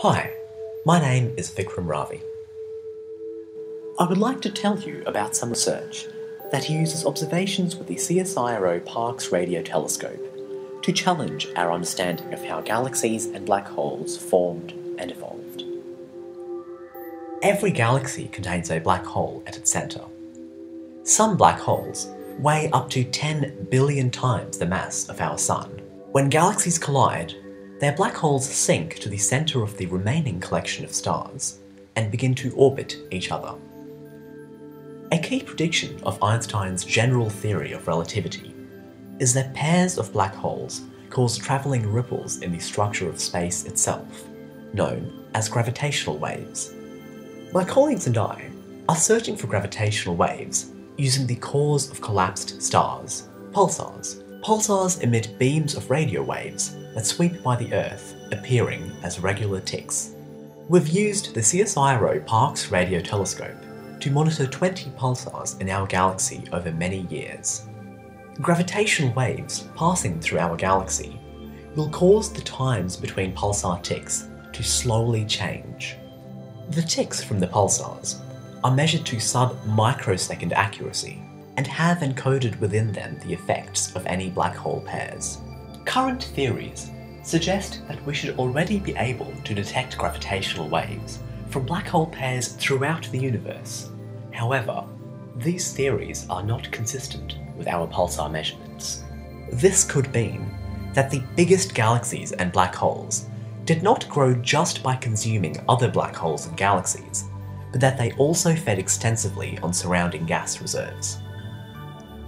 Hi, my name is Vikram Ravi. I would like to tell you about some research that uses observations with the CSIRO Parkes Radio Telescope to challenge our understanding of how galaxies and black holes formed and evolved. Every galaxy contains a black hole at its centre. Some black holes weigh up to 10 billion times the mass of our Sun. When galaxies collide, their black holes sink to the centre of the remaining collection of stars and begin to orbit each other. A key prediction of Einstein's general theory of relativity is that pairs of black holes cause travelling ripples in the structure of space itself, known as gravitational waves. My colleagues and I are searching for gravitational waves using the cores of collapsed stars, pulsars. Pulsars emit beams of radio waves that sweep by the Earth, appearing as regular ticks. We've used the CSIRO Parkes Radio Telescope to monitor 20 pulsars in our galaxy over many years. Gravitational waves passing through our galaxy will cause the times between pulsar ticks to slowly change. The ticks from the pulsars are measured to sub microsecond accuracy and have encoded within them the effects of any black hole pairs. Current theories suggest that we should already be able to detect gravitational waves from black hole pairs throughout the universe. However, these theories are not consistent with our pulsar measurements. This could mean that the biggest galaxies and black holes did not grow just by consuming other black holes and galaxies, but that they also fed extensively on surrounding gas reserves.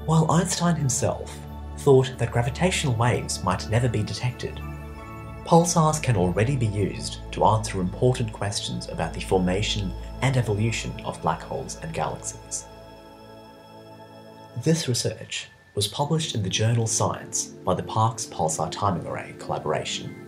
While Einstein himself thought that gravitational waves might never be detected, pulsars can already be used to answer important questions about the formation and evolution of black holes and galaxies. This research was published in the journal Science by the Parkes Pulsar Timing Array collaboration